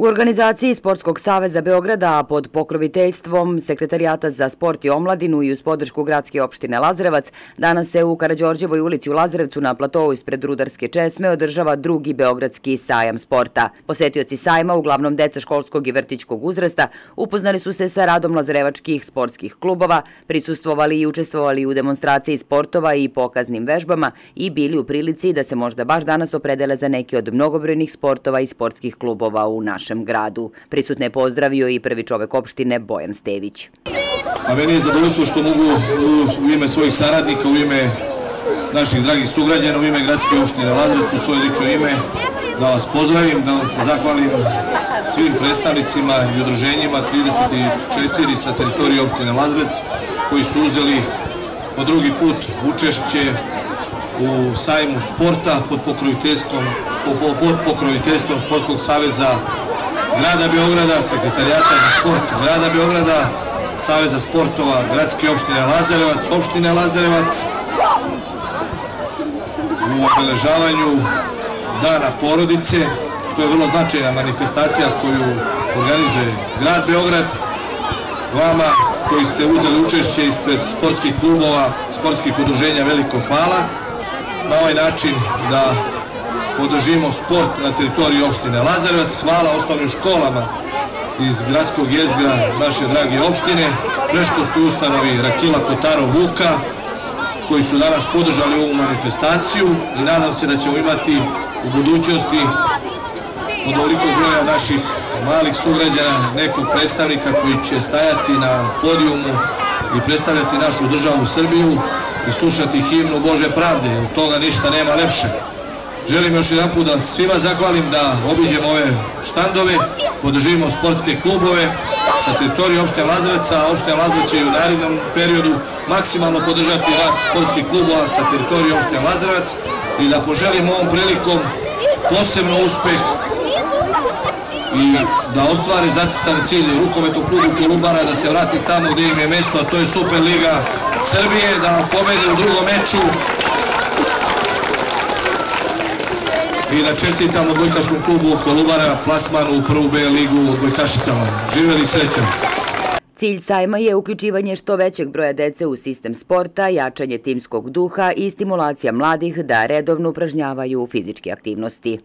U organizaciji Sportskog saveza Beograda, pod pokroviteljstvom Sekretarijata za sport i omladinu i uz podršku gradske opštine Lazarevac, danas se u Karadžorđevoj ulici u Lazarevcu na platovu ispred Rudarske česme održava drugi Beogradski sajam sporta. Posetioci sajma, uglavnom deca školskog i vrtićkog uzrasta, upoznali su se sa radom lazarevačkih sportskih klubova, prisustvovali i učestvovali u demonstraciji sportova i pokaznim vežbama i bili u prilici da se možda baš danas opredele za neki od mnogobrojnih sportova i sportskih klubova u našem našem gradu. Prisutne je pozdravio i prvi čovek opštine Bojan Stević. A meni je zadovoljstvo što mogu u ime svojih saradnika, u ime naših dragih sugrađana, u ime gradske opštine Lazarec, u svoje lično ime, da vas pozdravim, da vam se zahvalim svim predstavnicima i udruženjima 34 sa teritorije opštine Lazarec koji su uzeli po drugi put učešće u sajmu sporta pod pokroviteljstvom, pokroviteljstvom Sportskog saveza grada Beograda, sekretarijata za sport grada Beograda, Saveza sportova gradske opštine Lazarevac, opštine Lazarevac u obeležavanju Dana porodice. To je vrlo značajna manifestacija koju organizuje grad Beograd. Vama koji ste uzeli učešće ispred sportskih klubova, sportskih udruženja, veliko hvala. Na ovaj način da podržimo sport na teritoriji opštine Lazarevac. Hvala osnovnim školama iz gradskog jezgra naše drage opštine, preškolskoj ustanovi Rakila Kotaro Vuka, koji su danas podržali ovu manifestaciju i nadam se da ćemo imati u budućnosti od ovoliko broja naših malih sugrađana nekog predstavnika koji će stajati na podijumu i predstavljati našu državu Srbiju i slušati himnu Bože pravde, od toga ništa nema lepše. Želim još jedan put da svima zahvalim da obiđemo ove štandove, podržimo sportske klubove sa teritorije opštine Lazreca, a opštine Lazreća i u narednom periodu maksimalno podržati rad sportskih klubova sa teritorije opštine Lazrevac i da poželim ovom prilikom posebno uspeh i da ostvare zacitane cilje rukometnog klubu Kolubara, da se vrati tamo gde im je mesto, a to je Superliga Srbije, da pobede u drugom meču i da čestitam odbojkaškom klubu Kolubara plasmanu u prvu B ligu odbojkašicama. Živeli srećom! Cilj sajma je uključivanje što većeg broja dece u sistem sporta, jačanje timskog duha i stimulacija mladih da redovno upražnjavaju fizičke aktivnosti.